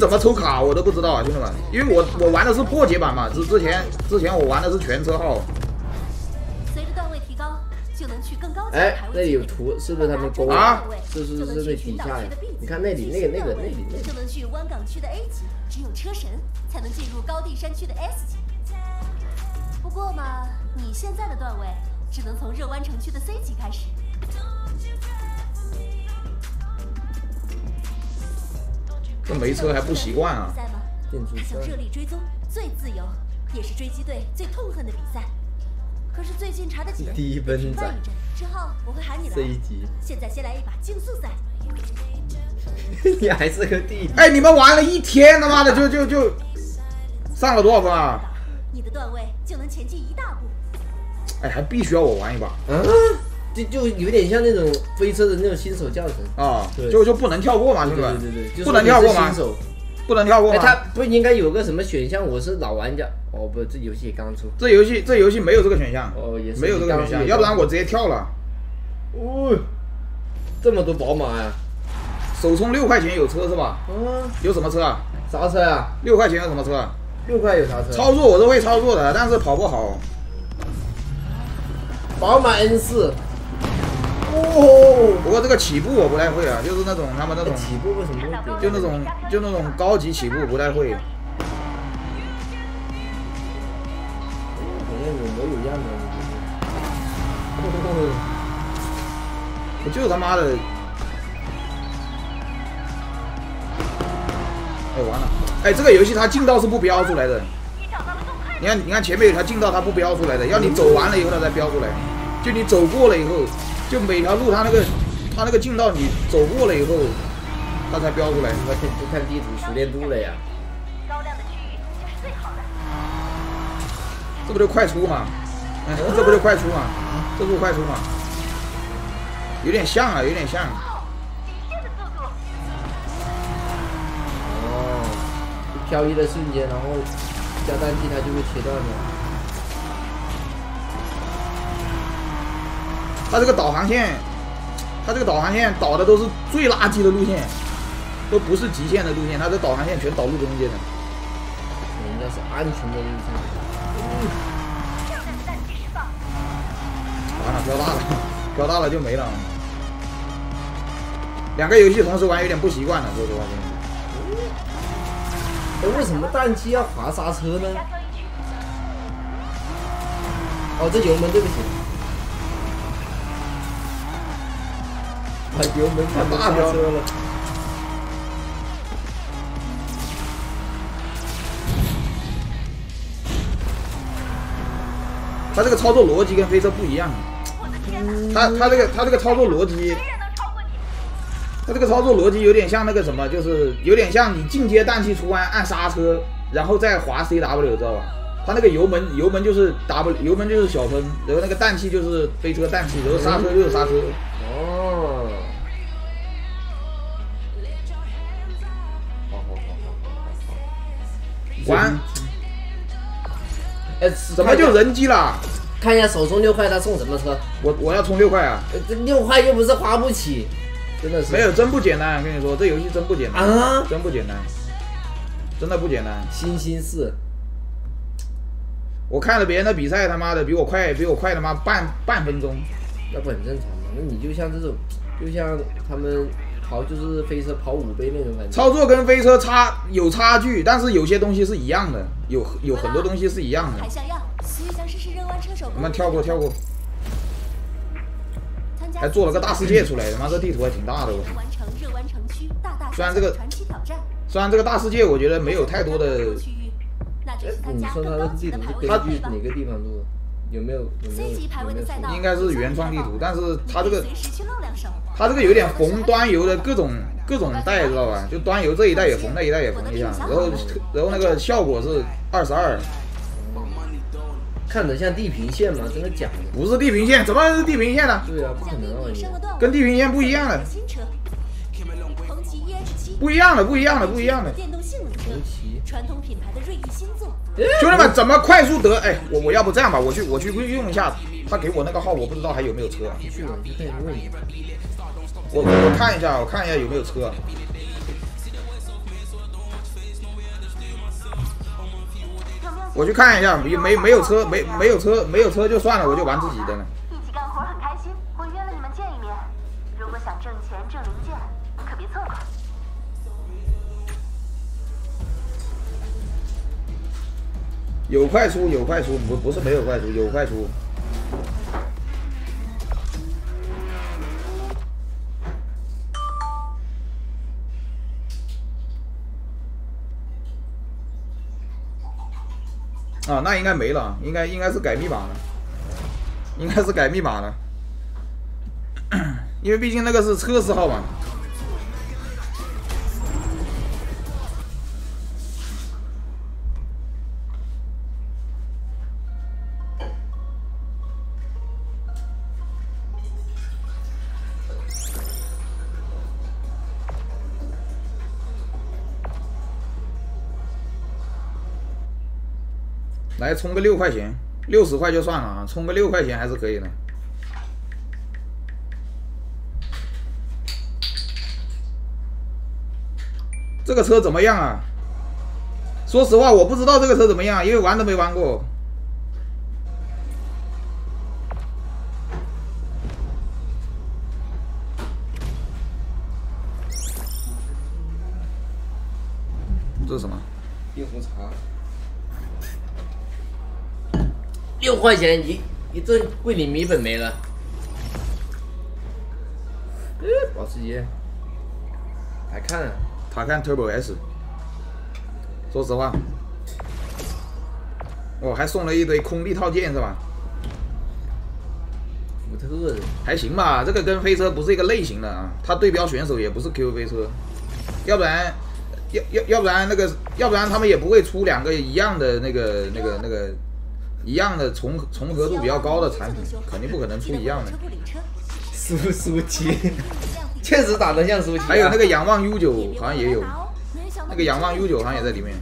怎么抽卡我都不知道啊，兄弟们，因为我我玩的是破解版嘛，之之前之前我玩的是全车号。随着段位提高，就能去更高级哎，那里有图，是不是他们勾啊？是是是是那底下呀？你看那里那个那个那里那就能去湾港区的 A 级，只有车神才能进入高地山区的 S 级。不过嘛，你现在的段位只能从热湾城区的 C 级开始。这没车还不习惯啊！电他想热力追踪，最自由，也是追击队最痛恨的比赛。可是最近查的紧，低分停办一阵之后，我会喊你来。这一集，现在先来一把竞速赛。你还是个弟弟。哎，你们玩了一天，他妈的就就就上了多少分啊？你的段位就能前进一大步。哎，还必须要我玩一把？嗯，就就有点像那种飞车的那种新手教程啊，就就不能跳过嘛，对对吧？对对，不能跳过吗？不能跳过吗？他不应该有个什么选项？我是老玩家。哦不，这游戏刚出。这游戏这游戏没有这个选项。哦也是。没有这个选项，要不然我直接跳了。哦，这么多宝马呀！首充六块钱有车是吧？嗯。有什么车啊？啥车啊？六块钱有什么车？六块有啥车？操作我都会操作的，但是跑不好。宝马 N 四。哦，不过这个起步我不太会啊，就是那种他们那种起步为什么就那种就那种高级起步不太会。好像有模有样的。我就他妈的，哎完了，哎这个游戏它近道是不标出来的。你看你看前面有条近道它不标出来的，要你走完了以后它才标出来，就你走过了以后。就每条路，它那个，它那个近道，你走过了以后，它才标出来。我看就看地图熟练度了呀。高亮的区域就是最好的。这不就快出吗？嗯，这不就快出吗？这不快出吗？有点像啊，有点像。哦，漂移的瞬间，然后加弹机，它就会切断了。它这个导航线，它这个导航线导的都是最垃圾的路线，都不是极限的路线，它这导航线全导路中间的。人家是安全的路线。完了，飙大了，飙大了就没了。两个游戏同时玩有点不习惯了，说实话。哎，为什么弹机要滑刹车呢？哦，这油门对不起。把油门看大车了。他这个操作逻辑跟飞车不一样。他他这个他这个操作逻辑，他这个操作逻辑有点像那个什么，就是有点像你进阶氮气出弯按刹车，然后再滑 C W，知道吧？他那个油门油门就是 W，油门就是小喷，然后那个氮气就是飞车氮气，然后刹车就是刹车。玩，哎，怎么就人机了？看一下手充六块，他送什么车？我我要充六块啊！这六块又不是花不起，真的是没有，真不简单。跟你说，这游戏真不简单啊，真不简单，真的不简单。星星四，我看了别人的比赛，他妈的比我快，比我快他妈半半分钟，那不很正常吗？那你就像这种，就像他们。跑就是飞车跑五倍那种感觉，操作跟飞车差有差距，但是有些东西是一样的，有有很多东西是一样的。我们跳过跳过，还做了个大世界出来，他妈这地图还挺大的，我操！虽然这个虽然这个大世界我觉得没有太多的，你说他的地图是根据哪个地方做的？有没有有没有有没有？应该是原创地图，但是它这个。它这个有点缝端游的各种各种带，知道吧？就端游这一代也缝，那一代也缝一下，然后然后那个效果是二十二，看着像地平线吗？真的假的？不是地平线，怎么是地平线呢？对啊，不可能啊！跟地平线不一样的，不一样的，不一样的，不一样的。红旗，传统品牌的锐意新作。兄弟们，怎么快速得？哎，我我要不这样吧，我去，我去用一下。他给我那个号，我不知道还有没有车。你去，你去问一问。我我看一下，我看一下有没有车。我去看一下，没，没，没有车，没，没有车，没有车就算了，我就玩自己的了。有快出，有快出，不不是没有快出，有快出。啊，那应该没了，应该应该是改密码了，应该是改密码了，因为毕竟那个是测试号嘛。来充个六块钱，六十块就算了啊，充个六块钱还是可以的。这个车怎么样啊？说实话，我不知道这个车怎么样，因为玩都没玩过。六块钱一一顿桂林米粉没了，呃，保时捷，还看，他看 Turbo S，说实话，哦，还送了一堆空力套件是吧？福特。的，还行吧，这个跟飞车不是一个类型的啊，它对标选手也不是 Q 飞车，要不然，要要要不然那个，要不然他们也不会出两个一样的那个那个那个。一样的重重合度比较高的产品，肯定不可能出一样的。苏苏七，确实打得像苏七。还有那个仰望 U 九好像也有，那个仰望 U 九好像也在里面。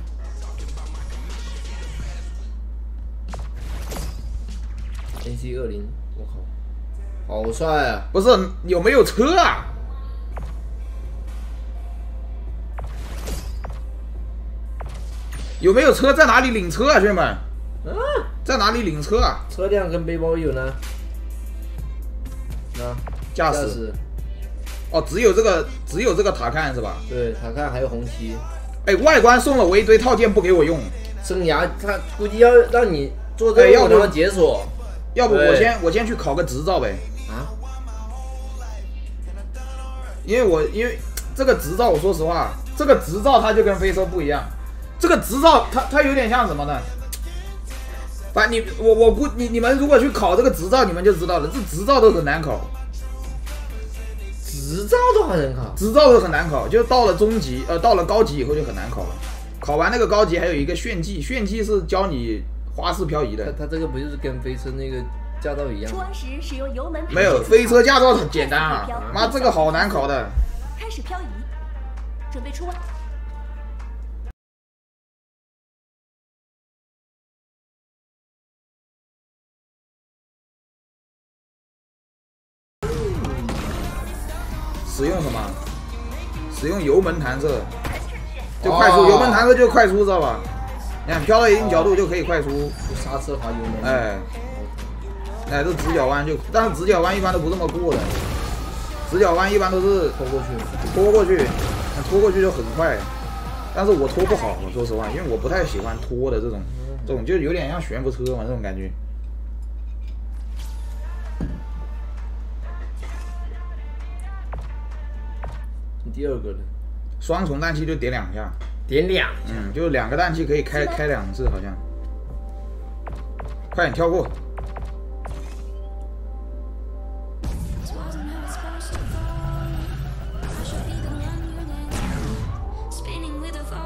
NC 二零，我靠，好帅啊！不是有没有车啊？有没有车？在哪里领车啊，兄弟们？嗯，在哪里领车啊？车辆跟背包有呢。啊，驾驶。哦，只有这个，只有这个塔看是吧？对，塔看还有红旗。哎，外观送了我一堆套件，不给我用。生涯，他估计要让你做这个，要不解锁。要不我先我先去考个执照呗。啊？因为我因为这个执照，我说实话，这个执照它就跟飞车不一样。这个执照它它有点像什么呢？反你我我估你你们如果去考这个执照，你们就知道了，这执照都很难考。执照都很难考，执照都很难考，就到了中级呃到了高级以后就很难考了。考完那个高级还有一个炫技，炫技是教你花式漂移的。他他这个不就是跟飞车那个驾照一样？出弯时使用油门。没有飞车驾照很简单啊，妈这个好难考的。开始漂移，准备出弯。油门弹射，就快出。油门弹射就快出，知道吧？你看飘到一定角度就可以快出。刹车滑油门。哎，哎，这直角弯就，但是直角弯一般都不这么过的。直角弯一般都是拖过去，拖过去，拖过去就很快。但是我拖不好，我说实话，因为我不太喜欢拖的这种，这种就有点像悬浮车嘛，这种感觉。第二个呢，双重氮气就点两下，点两，嗯，就两个氮气可以开开两次，好像。快点跳过。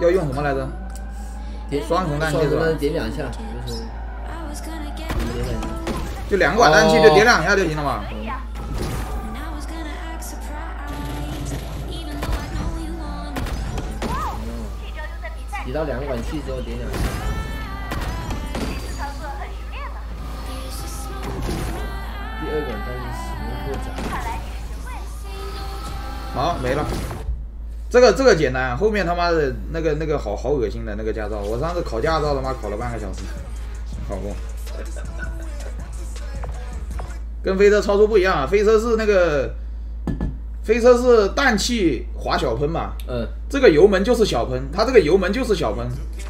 要用什么来着？点双重氮气是吧？点两下，就是。就两管氮气就点两下就行了嘛。到两管气之后点两下。第二管到底什么破绽？好，没了。这个这个简单，后面他妈的那个那个好好恶心的那个驾照，我上次考驾照他妈考了半个小时，考过。跟飞车操作不一样啊，飞车是那个，飞车是氮气滑小喷嘛，嗯，这个油门就是小喷，它这个油门就是小喷，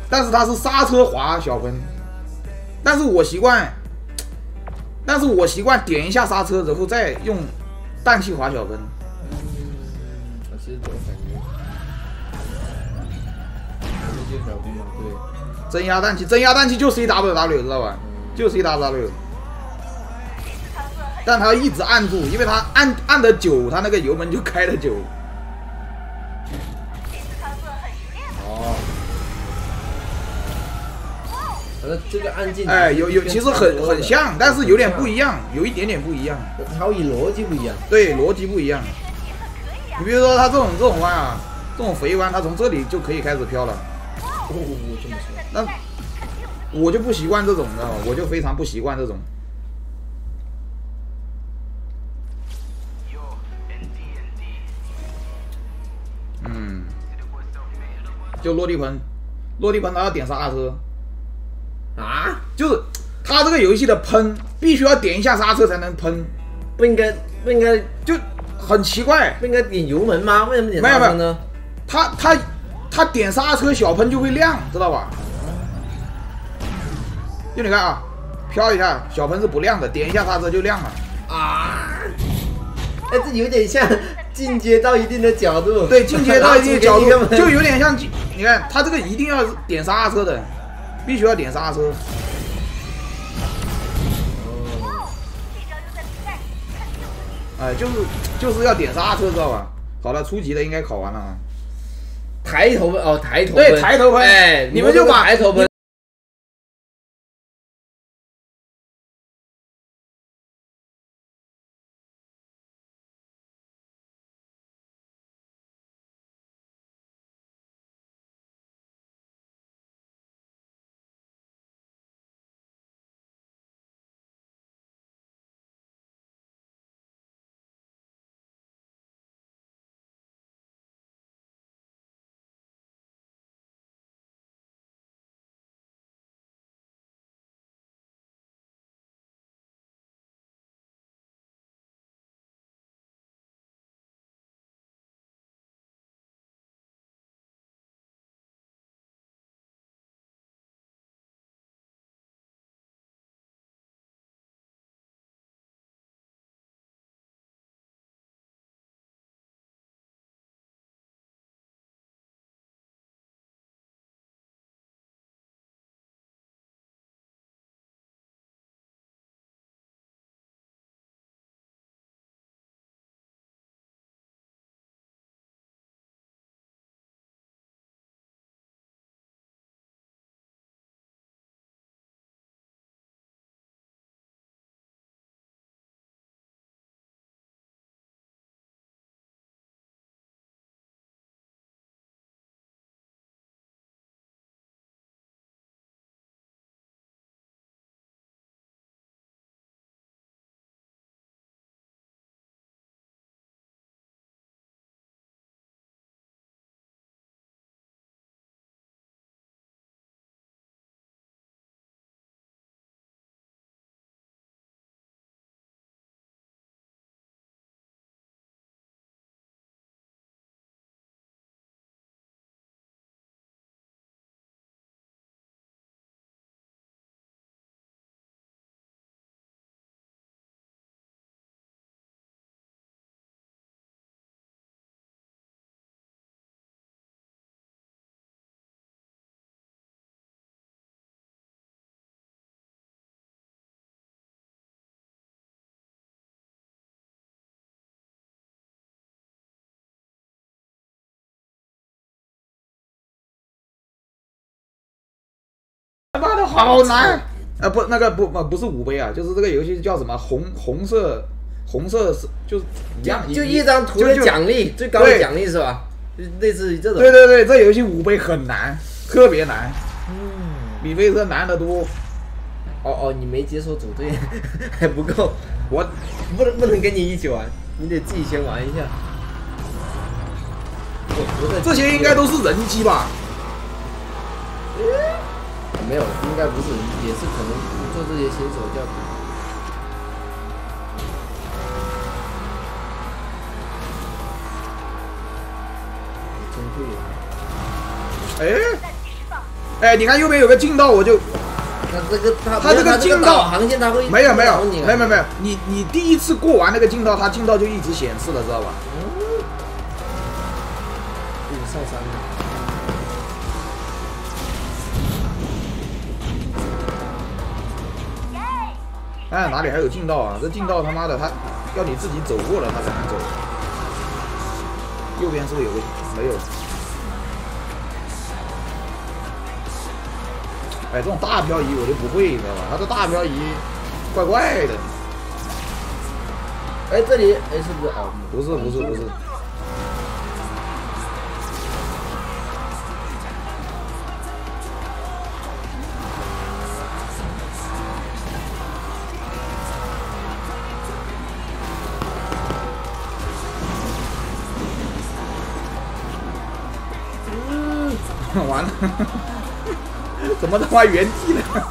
但是它是刹车滑小喷，但是我习惯，但是我习惯点一下刹车，然后再用氮气滑小喷我其实总感觉。增压氮气，增压氮气就 C W W 知道吧？就 C W W。但他一直按住，因为他按按的久，他那个油门就开的久。哦。反正这个按键，哎，有有，其实很很像，但是有点不一样，有一点点不一样。调椅逻辑不一样。对，逻辑不一样。你比如说他这种这种弯啊，这种肥弯，他从这里就可以开始飘了。哦，这么说。那我就不习惯这种的，我就非常不习惯这种。就落地喷，落地喷它要点刹车啊，就是它这个游戏的喷必须要点一下刹车才能喷，不应该不应该就很奇怪，不应该点油门吗？为什么点刹车呢？它它它点刹车小喷就会亮，知道吧？就你看啊，飘一下，小喷是不亮的，点一下刹车就亮了。啊！哎，这有点像进阶到一定的角度。对，进阶到一定角度，就有点像。你看，他这个一定要点刹车的，必须要点刹车。哦。哎，就是就是要点刹车，知道吧？好了，初级的应该考完了啊。抬头喷哦，抬头对，抬头喷。哎，你们就把抬头喷。妈的好难！啊不，那个不不不是五杯啊，就是这个游戏叫什么红红色红色是就是一样，就一张图的奖励，最高的奖励是吧？就类似于这种。对对对，这游戏五杯很难，特别难，嗯，比飞车难得多。哦哦，你没解锁组队 还不够，我不能不能跟你一起玩，你得自己先玩一下。这些应该都是人机吧？没有，应该不是，也是可能做这些新手教程。真对。哎，哎，你看右边有个近道，我就。他这个他他这个近道航线他会没有没有没有没有，你你第一次过完那个近道，他近道就一直显示了，知道吧？嗯。上山了。哎，哪里还有近道啊？这近道他妈的，他要你自己走过了，他才能走。右边是不是有个？没有。哎，这种大漂移我就不会，你知道吧？他这大漂移怪怪的。哎，这里哎是不是？哦，不是不是不是。完了，怎么他妈原地了？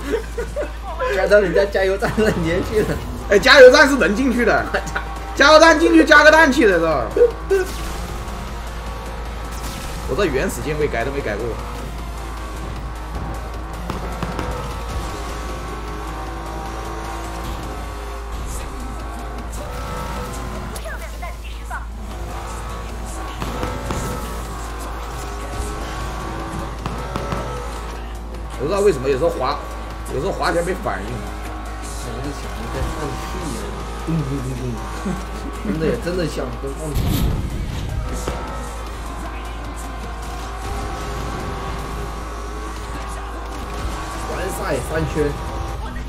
加到人家加油站那连去了。哎，加油站是能进去的，加油站进去加个氮气的是吧？我这原始键位改都没改过。不知道为什么有时候滑，有时候滑起来没反应。我就想，在放屁呢，嗯嗯嗯 嗯，真的真的像在放屁。完赛三圈，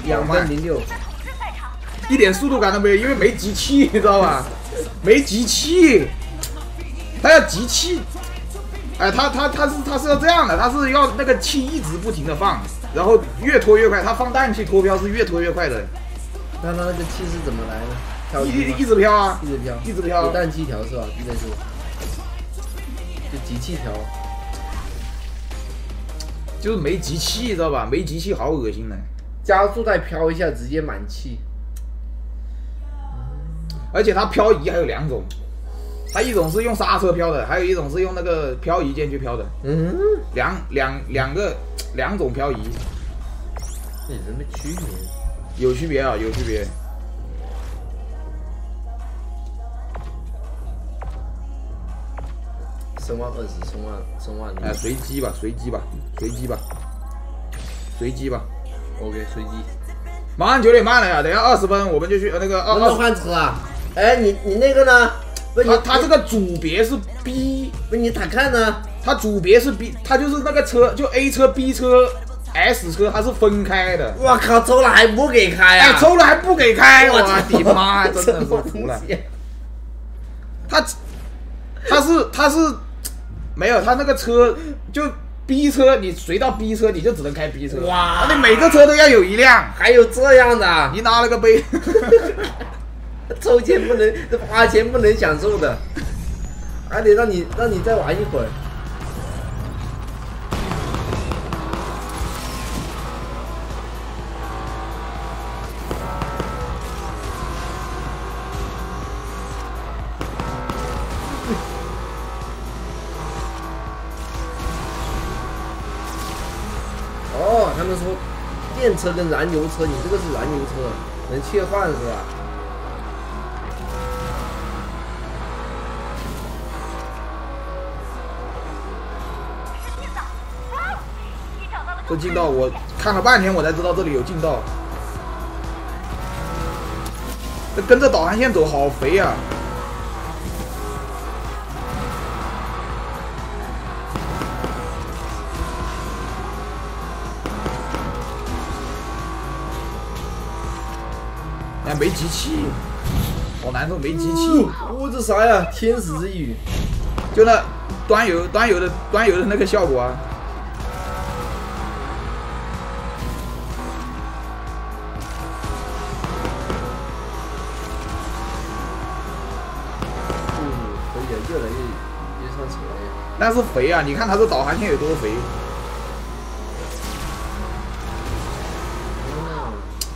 两分零六，一点速度感都没有，因为没集气，你知道吧？没集气，他要集气。哎，他他他是他是要这样的，他是要那个气一直不停的放，然后越拖越快。他放氮气脱漂是越拖越快的。那他那个气是怎么来的？一一直飘啊，一直飘，一直飘。氮气条是吧？应该是，就集气条，就是没集气，知道吧？没集气好恶心呢。加速再飘一下，直接满气。而且它漂移还有两种。它一种是用刹车飘的，还有一种是用那个漂移键去飘的。嗯，两两两个两种漂移，有什么区别？有区别啊，有区别。升万二十，升万升万。哎，随机吧，随机吧，随机吧，随机吧。OK，随机。马上九点半了呀，等下二十分我们就去那个。二二换车啊？哎，你你那个呢？他他这个组别是 B，不你咋看呢？他组别是 B，他就是那个车，就 A 车、B 车、S 车，它是分开的。我靠，抽了还不给开啊？哎，抽了还不给开，我的妈，真的是服了。他他是他是没有，他那个车就 B 车，你随到 B 车你就只能开 B 车。哇，你每个车都要有一辆，还有这样的？你拿了个杯。抽签不能，花钱不能享受的，还得让你让你再玩一会儿。哦，他们说电车跟燃油车，你这个是燃油车，能切换是吧？这近道我看了半天，我才知道这里有近道。这跟着导航线走，好肥呀！哎，没集气，好难受，没集气。哦这啥呀？天使之雨，就那端游端游的端游的那个效果啊。但是肥啊！你看他这导航线有多肥。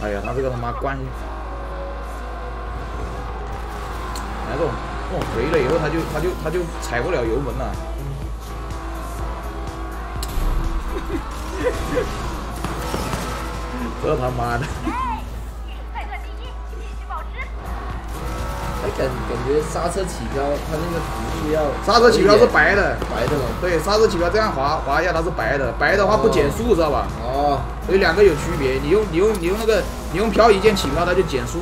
哎呀，他这个他妈关，来这种这种肥了以后，他就他就他就踩不了油门了。这他妈的！感感觉刹车起漂，它那个幅度要刹车起漂是白的，白的吗？对，刹车起漂这样滑滑一下它是白的，白的话不减速知道吧？哦，所以两个有区别。你用你用你用那个你用漂移键起漂，它就减速。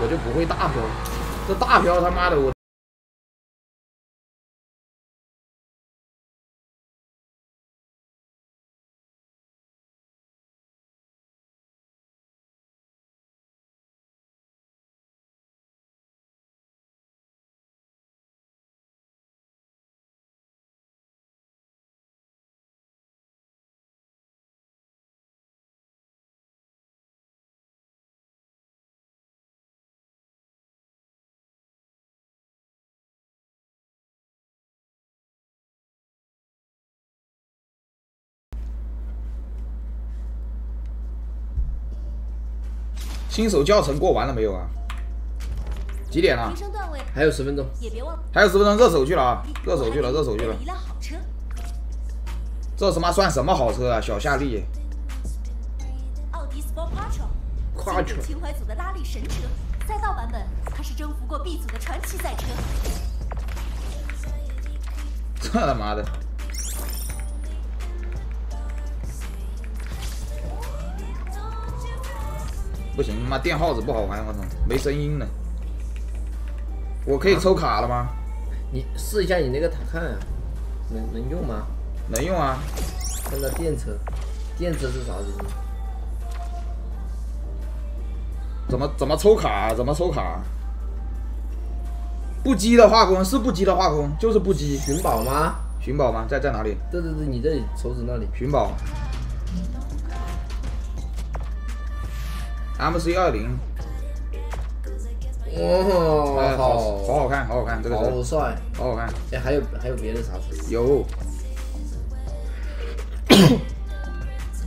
我就不会大飘，这大飘他妈的我。新手教程过完了没有啊？几点了？还有十分钟。还有十分钟，热手去了啊！热手去了，热手去了。这他妈算什么好车啊？小夏利。奥迪 Sport Quattro。情怀组的拉力神车，赛道版本，它是征服过 B 组的传奇赛车。这他妈的！不行，妈电耗子不好玩，我操，没声音了。我可以抽卡了吗？你试一下你那个塔看，能能用吗？能用啊。看到电车，电车是啥子？怎么怎么抽卡？怎么抽卡？不羁的画工是不羁的画工，就是不羁。寻宝吗？寻宝吗？在在哪里？对对对，你这里手指那里。寻宝。M C 二零，哇，好，好好看，好好看，这个好帅，好好看。哎，还有还有别的啥车？有，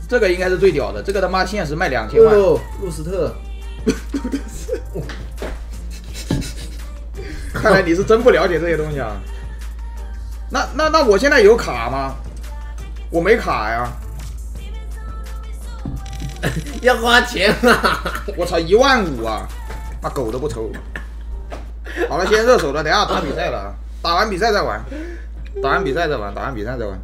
这个应该是最屌的，这个他妈限时卖两千万。路斯特，看来你是真不了解这些东西啊。那那那我现在有卡吗？我没卡呀。要花钱啊！我操，一万五啊！那狗都不抽。好了，先热手了，等下打比赛了，打完比赛再玩，打完比赛再玩，打完比赛再玩。